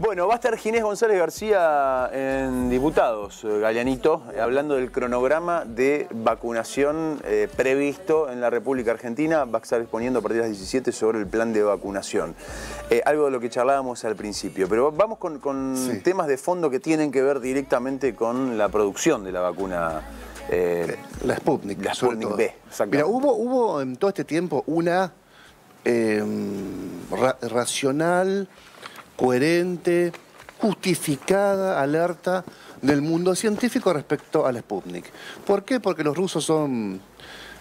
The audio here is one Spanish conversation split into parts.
Bueno, va a estar Ginés González García en Diputados, eh, Galeanito, eh, hablando del cronograma de vacunación eh, previsto en la República Argentina. Va a estar exponiendo a partir de las 17 sobre el plan de vacunación. algo de lo que charlábamos al principio, pero vamos con, temas de fondo que tienen que ver directamente con la producción de la vacuna. la Sputnik. La Sputnik B. Mira, hubo, hubo en todo este tiempo una racional coherente, justificada alerta del mundo científico respecto al Sputnik. ¿Por qué? Porque los rusos son,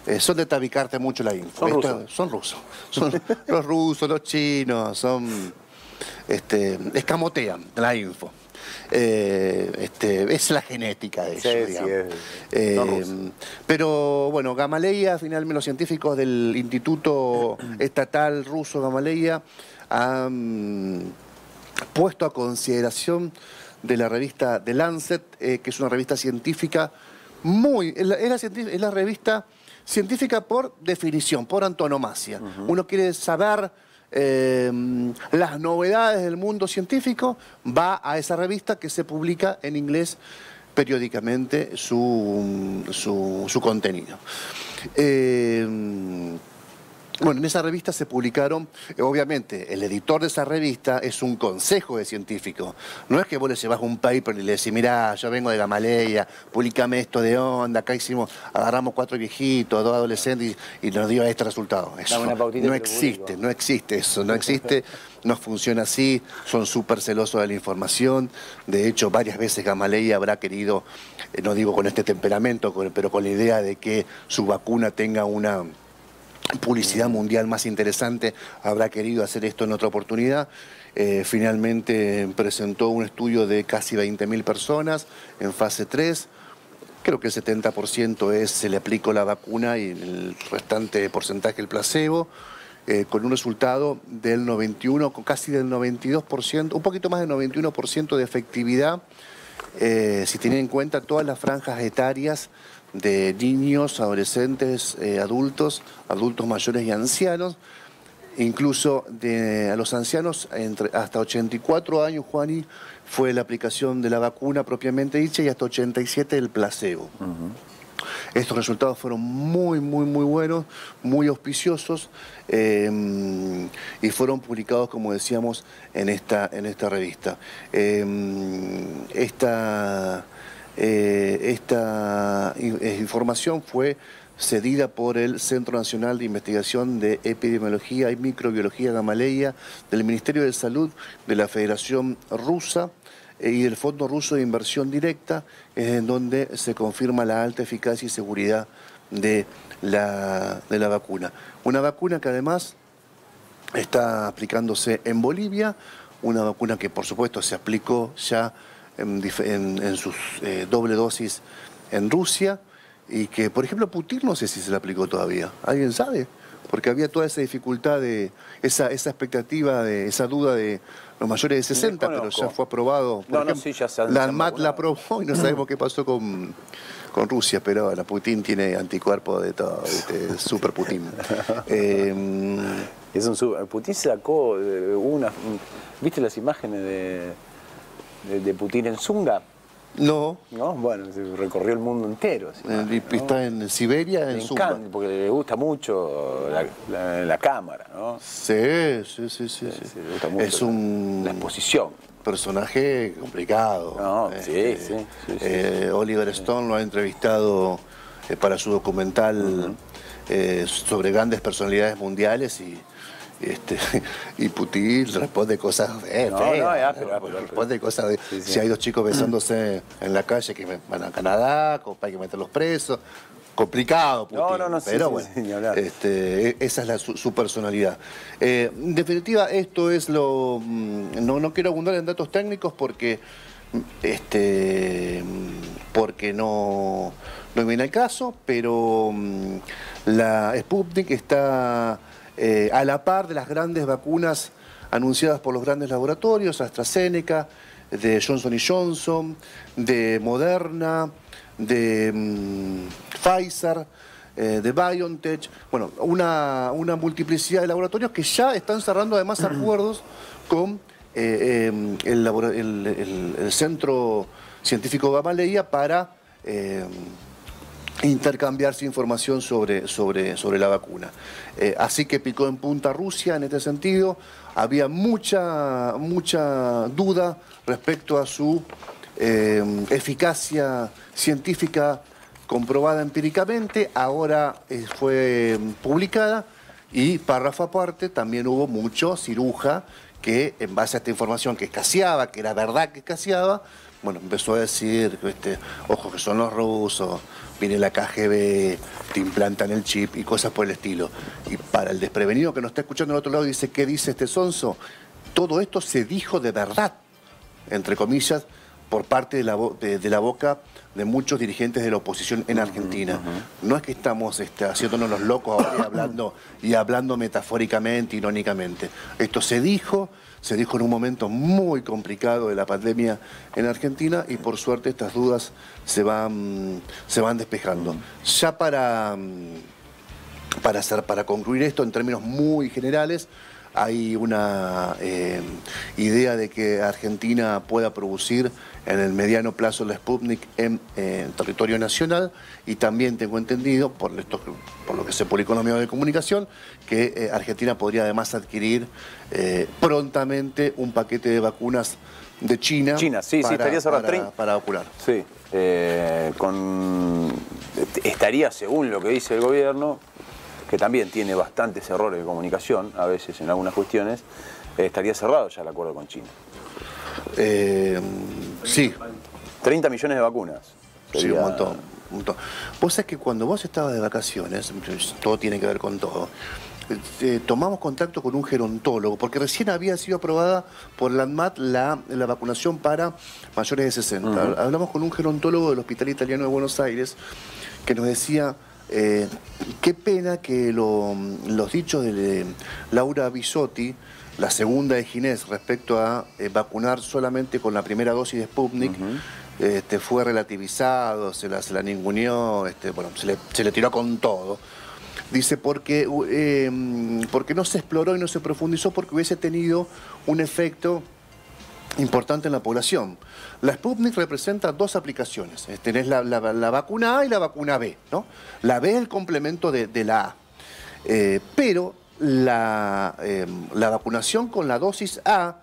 eh, son de tabicarte mucho la info. Son rusos. Son rusos. Son los rusos, los chinos, son... Este, escamotean la info. Eh, este, es la genética de eso, eh, pero bueno, Gamaleya, finalmente los científicos del Instituto Estatal Ruso Gamaleya han puesto a consideración de la revista The Lancet, eh, que es una revista científica muy... Es la, revista científica por definición, por antonomasia. Uno quiere saber eh, las novedades del mundo científico, va a esa revista que se publica en inglés periódicamente su, su, contenido. Eh, bueno, en esa revista se publicaron, eh, obviamente, el editor de esa revista es un consejo de científico. No es que vos le llevas un paper y le decís, mirá, yo vengo de Gamaleya, publicame esto de onda, acá hicimos, agarramos cuatro viejitos, dos adolescentes y, nos dio este resultado. Eso no existe, no existe eso, no existe, no funciona así, son súper celosos de la información. De hecho, varias veces Gamaleya habrá querido, eh, no digo con este temperamento, pero con la idea de que su vacuna tenga una publicidad mundial más interesante, habrá querido hacer esto en otra oportunidad. Eh, finalmente presentó un estudio de casi 20.000 personas en fase 3. Creo que el 70% es se le aplicó la vacuna y el restante porcentaje el placebo. Eh, con un resultado del 91, casi del 92%, un poquito más del 91% de efectividad, eh, si tienen en cuenta todas las franjas etarias de niños, adolescentes, eh, adultos, adultos mayores y ancianos, incluso de, a los ancianos entre, hasta 84 años, Juani, fue la aplicación de la vacuna propiamente dicha y hasta 87 el placebo. Estos resultados fueron muy, muy, muy buenos, muy auspiciosos em, y fueron publicados, como decíamos, en esta, en esta revista. Em, esta eh, esta información fue cedida por el Centro Nacional de Investigación de Epidemiología y Microbiología Gamaleya del Ministerio de Salud de la Federación Rusa eh, y del Fondo Ruso de Inversión Directa, en donde se confirma la alta eficacia y seguridad de la, de la vacuna. Una vacuna que además está aplicándose en Bolivia, una vacuna que por supuesto se aplicó ya en, sus eh, doble dosis en Rusia y que, por ejemplo, Putin no sé si se le aplicó todavía. ¿Alguien sabe? Porque había toda esa dificultad, de esa, esa expectativa, de esa duda de los mayores de 60, pero ya fue aprobado. no, no, sí, ya se la ANMAT la aprobó y no sabemos qué pasó con, con Rusia, pero la Putin tiene anticuerpo de todo, super Putin. Em, es un Putin sacó eh, una, ¿viste las imágenes de de, Putin en Zunga? No. ¿No? Bueno, recorrió el mundo entero. Eh, está en Siberia, en Zunga. porque le gusta mucho la, cámara, ¿no? Sí, sí, sí, sí. es un... La exposición. Personaje complicado. No, sí, este, sí, eh, Oliver Stone lo ha entrevistado eh, para su documental sobre grandes personalidades mundiales y este, y Putin responde cosas feas. No, no, responde cosas de si hay dos chicos besándose en la calle que van a Canadá, hay que meterlos presos. Complicado, Putin. No, no, no, pero bueno, este, esa es la, su, personalidad. Eh, en definitiva, esto es lo. Mm, no, no quiero abundar en datos técnicos porque. Este, porque no, no viene el caso, pero mm, la Sputnik está eh, a la par de las grandes vacunas anunciadas por los grandes laboratorios, AstraZeneca, de Johnson Johnson, de Moderna, de mm, Pfizer, eh, de BioNTech, bueno, una, multiplicidad de laboratorios que ya están cerrando además acuerdos con eh, el, Centro Científico Gamaleya para intercambiarse información sobre, sobre, sobre la vacuna. Eh, así que picó en punta Rusia en este sentido. Había mucha, mucha duda respecto a su em, eficacia científica comprobada empíricamente, ahora eh, fue publicada y párrafo aparte también hubo mucho ciruja que en base a esta información que escaseaba, que era verdad que escaseaba, bueno, empezó a decir, este, ojo que son los rusos, viene la KGB, te implantan el chip y cosas por el estilo. Y para el desprevenido que nos está escuchando al otro lado dice, ¿qué dice este sonso? Todo esto se dijo de verdad, entre comillas, por parte de la, de la boca de muchos dirigentes de la oposición en Argentina. No es que estamos este, haciéndonos los locos ahora y hablando, y hablando metafóricamente, irónicamente. Esto se dijo, se dijo en un momento muy complicado de la pandemia en Argentina y por suerte estas dudas se van, se van despejando. Ya para, para, hacer, para concluir esto en términos muy generales, hay una eh, idea de que Argentina pueda producir en el mediano plazo la Sputnik en, territorio nacional y también tengo entendido, por, por lo que se publicó en los medios de comunicación, que eh, Argentina podría además adquirir eh, prontamente un paquete de vacunas de China. China, sí, para, sí, estaría cerrado. Para, para vacunar. Sí, con, estaría, según lo que dice el gobierno, que también tiene bastantes errores de comunicación, a veces en algunas cuestiones, eh, estaría cerrado ya el acuerdo con China. Eh, sí. 30 millones de vacunas. Sí, un montón, un montón. Vos sabés que cuando vos estabas de vacaciones, todo tiene que ver con todo, eh, tomamos contacto con un gerontólogo, porque recién había sido aprobada por la ANMAT la, la vacunación para mayores de 60. Hablamos con un gerontólogo del Hospital Italiano de Buenos Aires que nos decía eh, qué pena que los dichos de Laura Bisotti, la segunda de Ginés, respecto a eh, vacunar solamente con la primera dosis de Sputnik, este, fue relativizado, se la, se la ninguneó, este, bueno, se le, tiró con todo. Dice, porque, em, porque no se exploró y no se profundizó porque hubiese tenido un efecto importante en la población. La Sputnik representa dos aplicaciones. Tenés la, vacuna A y la vacuna B. ¿no? La B es el complemento de, la A. Eh, pero la, em, la, vacunación con la dosis A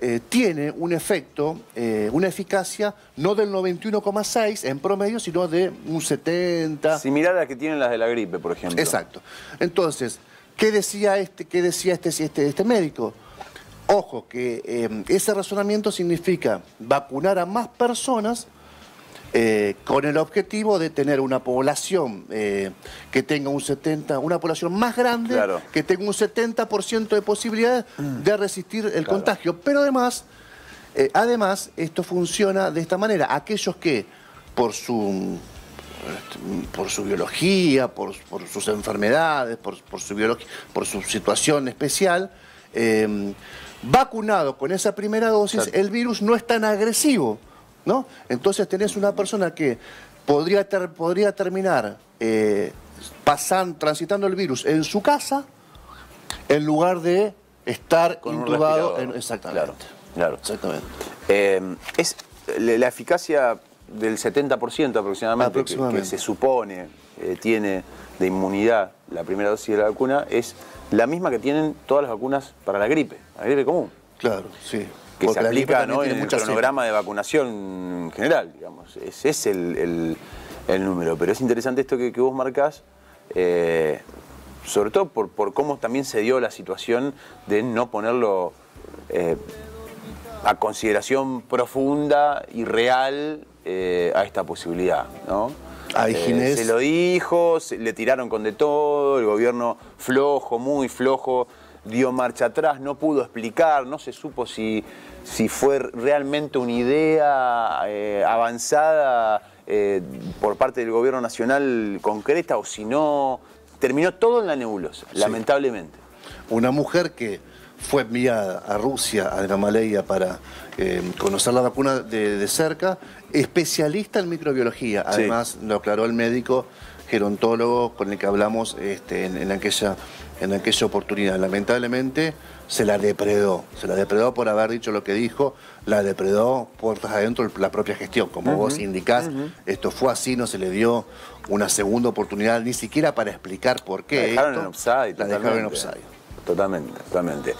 eh, tiene un efecto, eh, una eficacia no del 91,6 en promedio, sino de un 70. Similar a la que tienen las de la gripe, por ejemplo. Exacto. Entonces, ¿qué decía este, qué decía este, este, este médico? Ojo, que em, ese razonamiento significa vacunar a más personas eh, con el objetivo de tener una población eh, que tenga un 70, una población más grande, que tenga un 70% de posibilidades mm. de resistir el contagio. Pero además, eh, además, esto funciona de esta manera. Aquellos que por su por su biología, por, sus enfermedades, por, su por su situación especial, vacunado con esa primera dosis, el virus no es tan agresivo, ¿no? Entonces tenés una persona que podría, podría terminar eh, transitando el virus en su casa en lugar de estar intubado. En, exactamente. Claro, Exactamente. Eh, es la eficacia del 70% aproximadamente, Que, se supone eh, tiene de inmunidad la primera dosis de la vacuna es la misma que tienen todas las vacunas para la gripe, la gripe común. Claro, sí. Que se aplica en el cronograma de vacunación general, digamos. Ese es el, número. Pero es interesante esto que, vos marcás, eh, sobre todo por, cómo también se dio la situación de no ponerlo eh, a consideración profunda y real eh, a esta posibilidad, ¿no? Eh, se lo dijo, le tiraron con de todo, el gobierno flojo, muy flojo, dio marcha atrás, no pudo explicar, no se supo si, si fue realmente una idea eh, avanzada eh, por parte del gobierno nacional concreta o si no. Terminó todo en la nebulosa, lamentablemente. Una mujer que fue enviada a Rusia, a Gamaleya, para eh, conocer la vacuna de, cerca, especialista en microbiología. Además, lo aclaró el médico gerontólogo con el que hablamos este, en, aquella en aquella oportunidad. Lamentablemente se la depredó, se la depredó por haber dicho lo que dijo, la depredó puertas adentro la propia gestión. Como vos indicás, esto fue así, no se le dio una segunda oportunidad ni siquiera para explicar por qué. La dejaron en offside. La dejaron en offside. Totalmente, totalmente.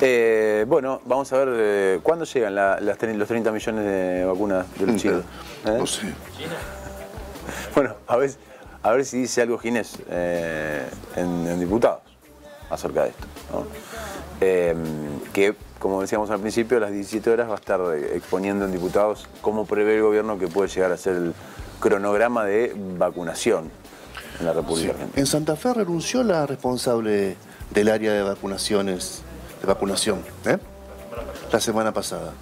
Eh, bueno, vamos a ver eh, cuándo llegan los 30 millones de vacunas del Chile. ¿Eh? No sé. Bueno, a ver, a ver si dice algo Ginés en, diputados acerca de esto. que, como decíamos al principio, a las 17 horas va a estar exponiendo en diputados cómo prevé el gobierno que puede llegar a ser el cronograma de vacunación en la República Argentina. En Santa Fe renunció la responsable del área de vacunaciones, de vacunación, ¿eh? la semana pasada.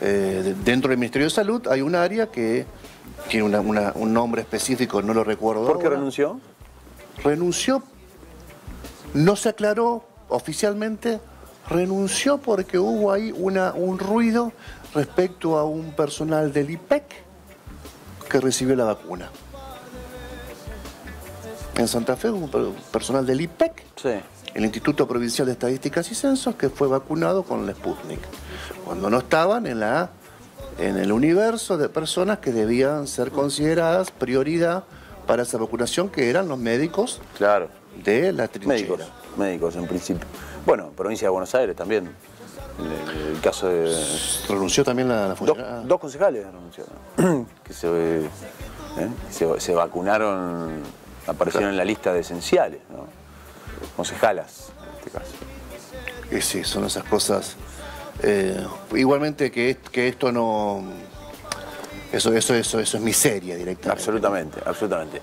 Eh, dentro del Ministerio de Salud hay un área que tiene un nombre específico, no lo recuerdo. ¿Por qué renunció? Renunció, no se aclaró oficialmente, renunció porque hubo ahí una, un ruido respecto a un personal del IPEC que recibió la vacuna. En Santa Fe hubo un personal del IPEC sí el Instituto Provincial de Estadísticas y Censos que fue vacunado con la Sputnik, cuando no estaban en, la, en el universo de personas que debían ser consideradas prioridad para esa vacunación, que eran los médicos claro. De la trinchera. Médicos, médicos en principio. Bueno, provincia de Buenos Aires también. El, caso de... Renunció también la, funcionaria. Dos, concejales renunciaron. que ¿eh? se, se, vacunaron, aparecieron en la lista de esenciales. ¿no? concejalas en este caso. sí, son esas cosas. Eh, igualmente que, que esto no. Eso, eso, eso, eso es miseria directamente. Absolutamente, absolutamente.